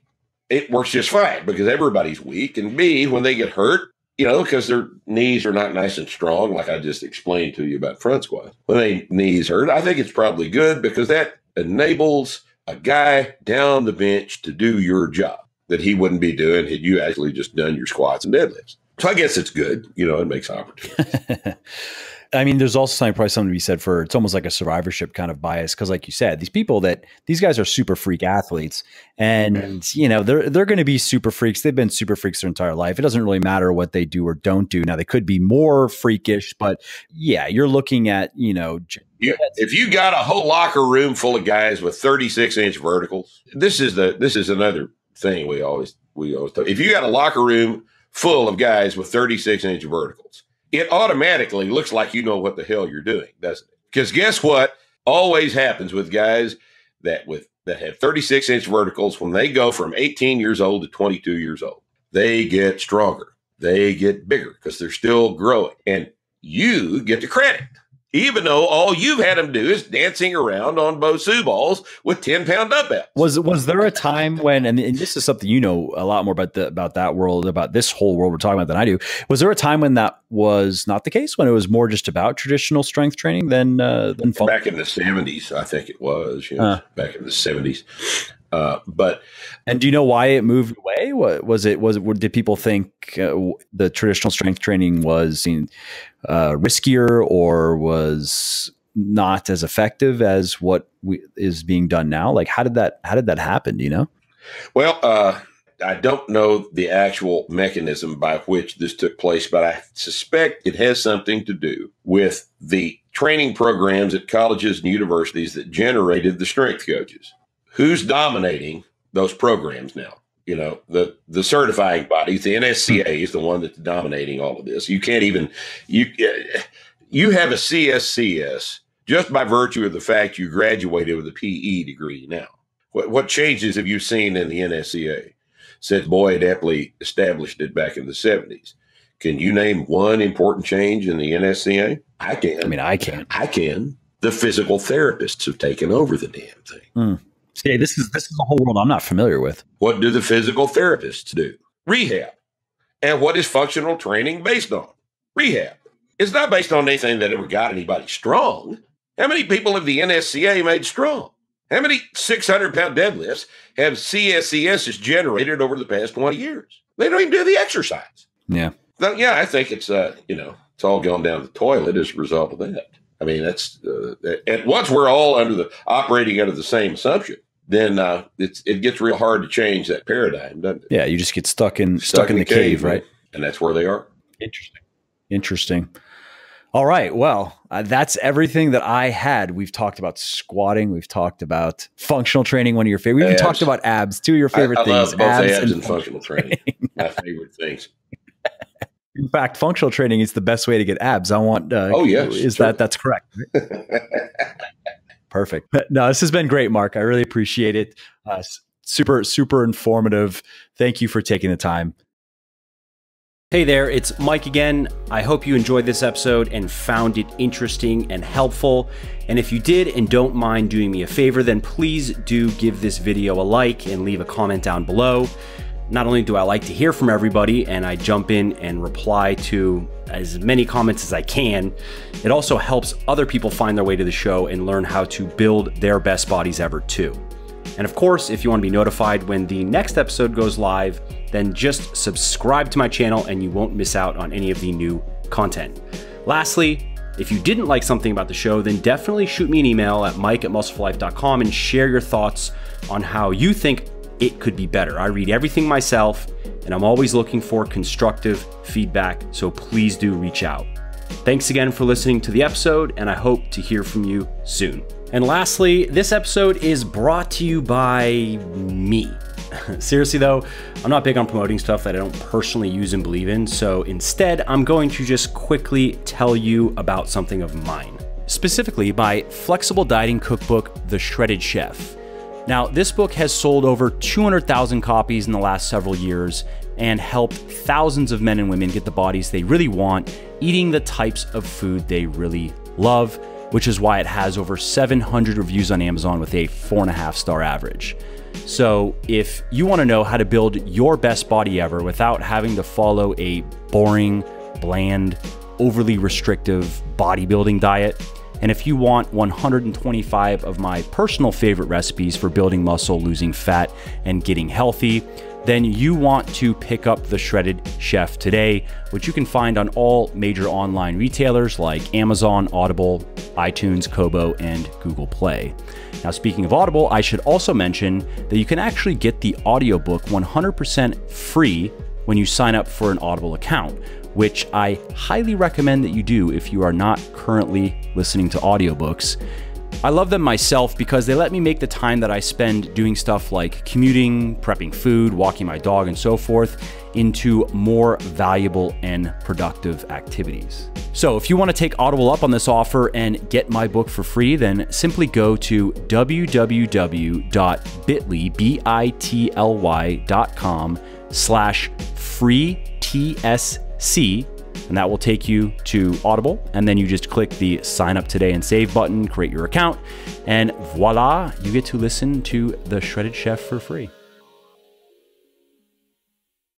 it works just fine because everybody's weak. And B, when they get hurt, you know, because their knees are not nice and strong, like I just explained to you about front squats. When they knees hurt, I think it's probably good because that enables a guy down the bench to do your job that he wouldn't be doing had you actually just done your squats and deadlifts. So I guess it's good. You know, it makes opportunity. I mean, there's also something probably something to be said for it's almost like a survivorship kind of bias because, like you said, these people that these guys are super freak athletes, and you know they're they're going to be super freaks. They've been super freaks their entire life. It doesn't really matter what they do or don't do. Now they could be more freakish, but yeah, you're looking at you know. You, if you got a whole locker room full of guys with 36 inch verticals, this is the this is another thing we always we always talk. If you got a locker room full of guys with 36 inch verticals, it automatically looks like you know what the hell you're doing, doesn't it? Because guess what? Always happens with guys that with that have 36 inch verticals when they go from 18 years old to 22 years old. They get stronger. They get bigger because they're still growing. And you get the credit even though all you've had them do is dancing around on Bosu balls with 10 pound dumbbells. Was was there a time when and, and, this is something you know a lot more about the about that world, about this whole world we're talking about than I do. Was there a time when that was not the case, when it was more just about traditional strength training than uh than fun? back in the 70s, I think it was, you know, uh. back in the 70s. Uh, but and do you know why it moved away? What was it? Was it? Did people think uh, the traditional strength training was uh, riskier or was not as effective as what we, is being done now? Like, how did that? How did that happen? Do you know? Well, uh, I don't know the actual mechanism by which this took place, but I suspect it has something to do with the training programs at colleges and universities that generated the strength coaches who's dominating those programs now? You know, the the certifying bodies, the NSCA is the one that's dominating all of this. You can't even you you have a CSCS just by virtue of the fact you graduated with a PE degree now. What, what changes have you seen in the NSCA since Boyd Epley established it back in the 70s? Can you name one important change in the NSCA? I can. I mean, I can. I can. The physical therapists have taken over the damn thing. Mm. See, this is this is a whole world I'm not familiar with. What do the physical therapists do? Rehab. And what is functional training based on? Rehab. It's not based on anything that ever got anybody strong. How many people have the NSCA made strong? How many 600 pound deadlifts have CSCS generated over the past 20 years? They don't even do the exercise. Yeah. So, yeah, I think it's, uh, you know, it's all gone down the toilet as a result of that. I mean, that's uh, and once we're all under the operating under the same assumption, then uh, it's it gets real hard to change that paradigm, doesn't it? Yeah, you just get stuck in stuck, stuck in, in, the, cave, cave, right? And that's where they are. Interesting. Interesting. All right. Well, uh, that's everything that I had. We've talked about squatting. We've talked about functional training. One of your favorite. We've even talked about abs. Two of your favorite I, I things. Abs, abs and, and functional training. My favorite things. In fact, functional training is the best way to get abs. I want. Uh, oh yes, is sure. that that's correct? Perfect. No, this has been great, Mark. I really appreciate it. Uh, super, super informative. Thank you for taking the time. Hey there, it's Mike again. I hope you enjoyed this episode and found it interesting and helpful. And if you did and don't mind doing me a favor, then please do give this video a like and leave a comment down below. Not only do I like to hear from everybody and I jump in and reply to as many comments as I can, it also helps other people find their way to the show and learn how to build their best bodies ever too. And of course, if you want to be notified when the next episode goes live, then just subscribe to my channel and you won't miss out on any of the new content. Lastly, if you didn't like something about the show, then definitely shoot me an email at mike at muscleforlife.com and share your thoughts on how you think it could be better. I read everything myself and I'm always looking for constructive feedback, so please do reach out. Thanks again for listening to the episode, and I hope to hear from you soon. And lastly, this episode is brought to you by me. Seriously, though, I'm not big on promoting stuff that I don't personally use and believe in, so instead, I'm going to just quickly tell you about something of mine. Specifically, my flexible dieting cookbook, The Shredded Chef. Now, this book has sold over 200,000 copies in the last several years and helped thousands of men and women get the bodies they really want, eating the types of food they really love, which is why it has over 700 reviews on Amazon with a four and a half star average. So, if you want to know how to build your best body ever without having to follow a boring, bland, overly restrictive bodybuilding diet, And if you want 125 of my personal favorite recipes for building muscle, losing fat, and getting healthy, then you want to pick up the Shredded Chef today, which you can find on all major online retailers like Amazon, Audible, iTunes, Kobo, and Google Play. Now, speaking of Audible, I should also mention that you can actually get the audiobook 100% free when you sign up for an Audible account, which I highly recommend that you do if you are not currently listening to audiobooks. I love them myself because they let me make the time that I spend doing stuff like commuting, prepping food, walking my dog, and so forth into more valuable and productive activities. So, if you want to take Audible up on this offer and get my book for free, then simply go to www.bitly.com slash free TSC and that will take you to Audible. And then you just click the sign up today and save button, create your account, and voila, you get to listen to The Shredded Chef for free.